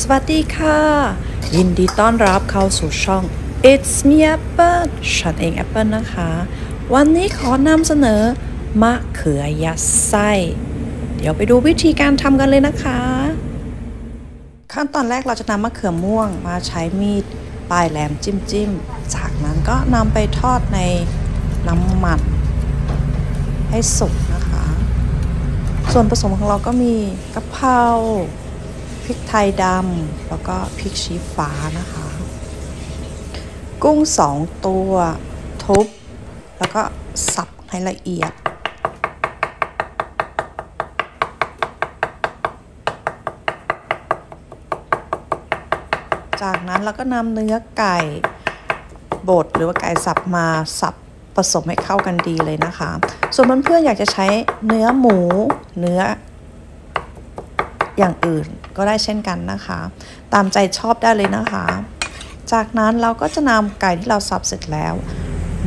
สวัสดีค่ะ ยินดีต้อนรับเข้าสู่ช่อง It's me Apple ฉันเอง Apple นะคะ วันนี้ขอนำเสนอ มะเขือยัดไส้ เดี๋ยวไปดูวิธีการทำกันเลยนะคะ ขั้นตอนแรกเราจะนำมะเขือม่วงมาใช้มีดปลายแหลมจิ้มจิ้มๆจากนั้นก็นำไปทอดในน้ำมัน ให้สุกนะคะ ส่วนผสมของเราก็มีกะเพรา พริกไทยดำแล้วก็พริกชี้ฟ้านะคะ กุ้งสองตัวทุบ แล้วก็สับให้ละเอียดจากนั้นเราก็นำเนื้อไก่บดหรือว่าไก่สับมาสับผสมให้เข้ากันดีเลยนะคะ ส่วนเพื่อนๆอยากจะใช้เนื้อหมู เนื้อ อย่างอื่นก็ได้เช่นกันนะคะ ตามใจชอบได้เลยนะคะ จากนั้นเราก็จะนำไก่ที่เราสับเสร็จแล้ว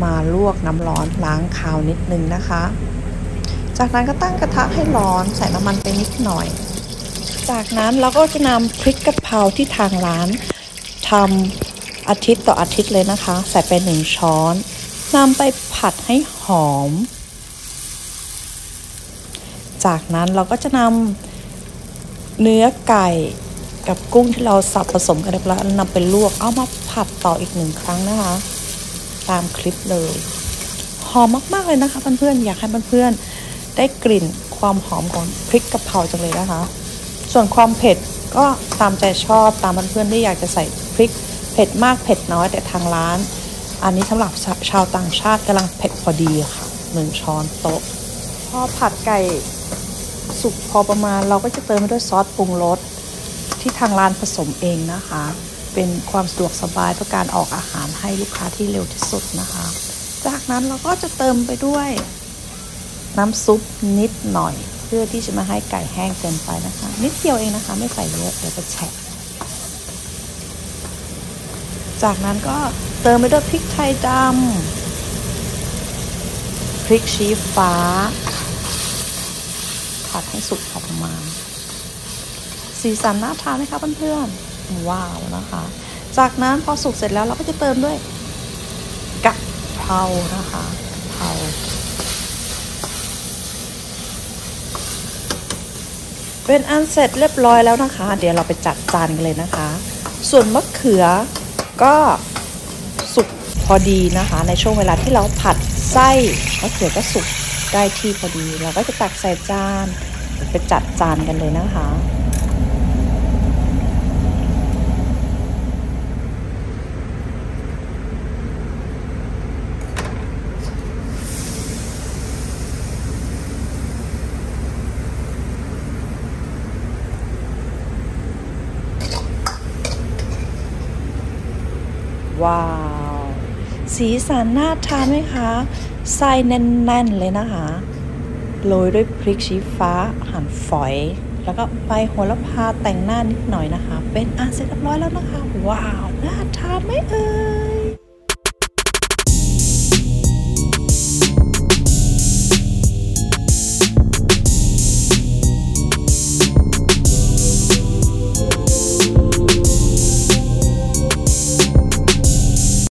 มาลวกน้ำร้อนล้างคาวนิดนึงนะคะ จากนั้นก็ตั้งกระทะให้ร้อนใส่น้ำมันไปนิดหน่อย จากนั้นเราก็จะนำพริกกะเพราที่ทางร้านทำอาทิตย์ต่ออาทิตย์เลยนะคะ ใส่ไปหนึ่งช้อนนำไปผัดให้หอม จากนั้นเราก็จะนำ เนื้อไก่กับกุ้งที่เราสับผสมกันเรียบร้อยแล้วนำไปลวกเอามาผัดต่ออีกหนึ่งครั้งนะคะ ตามคลิปเลยหอมมากๆเลยนะคะเพื่อนๆอยากให้เพื่อนๆได้กลิ่นความหอมของพริกกะเพราจังเลยนะคะ ส่วนความเผ็ดก็ตามใจชอบตามเพื่อนๆที่อยากจะใส่พริกเผ็ดมากเผ็ดน้อยแต่ทางร้าน อันนี้สำหรับชาวต่างชาติกำลังเผ็ดพอดีค่ะหนึ่งช้อนโต๊ะพอผัดไก่ สุกพอประมาณ เราก็จะเติมไปด้วยซอสปรุงรสที่ทางร้านผสมเองนะคะ เป็นความสะดวกสบายเพื่อการออกอาหารให้ลูกค้าที่เร็วที่สุดนะคะ จากนั้นเราก็จะเติมไปด้วยน้ำซุปนิดหน่อย เพื่อที่จะมาให้ไก่แห้งเกินไปนะคะ นิดเดียวเองนะคะ ไม่ใส่เยอะเดี๋ยวจะแฉะจากนั้นก็เติมไปด้วยพริกไทยดำพริกชี้ฟ้า ผัดให้สุกพอประมาณ สีสันน่าทานไหมคะเพื่อนๆว้าวนะคะ จากนั้นพอสุกเสร็จแล้วเราก็จะเติมด้วยกะเพรานะคะกะเพราเป็นอันเสร็จเรียบร้อยแล้วนะคะ เดี๋ยวเราไปจัดจานกันเลยนะคะ ส่วนมะเขือก็สุกพอดีนะคะ ในช่วงเวลาที่เราผัดไส้มะเขือก็สุก ได้ที่พอดี เราก็จะตักใส่จานไปจัดจานกันเลยนะคะว้าว สีสันน่าทานไหมคะไส้แน่นๆเลยนะคะ โรยด้วยพริกชี้ฟ้าหั่นฝอย แล้วก็ใบโหระพาแต่งหน้านิดหน่อยนะคะ เป็นอันเสร็จเรียบร้อยแล้วนะคะ ว้าว น่าทานไหมเอ่ย